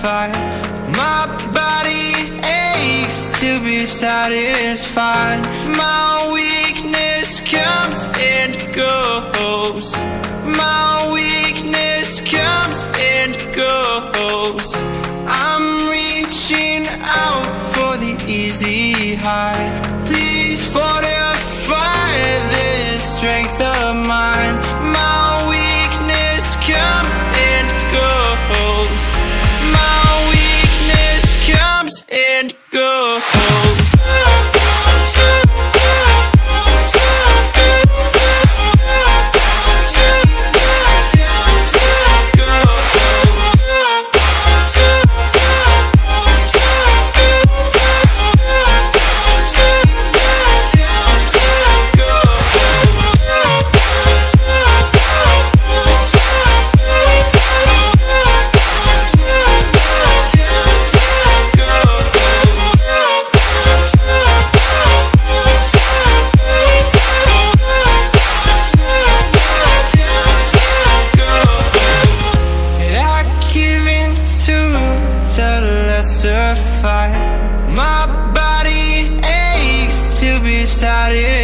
fight. My body aches to be satisfied. My fight. My body aches to be satisfied.